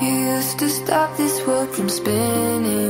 You used to stop this world from spinning.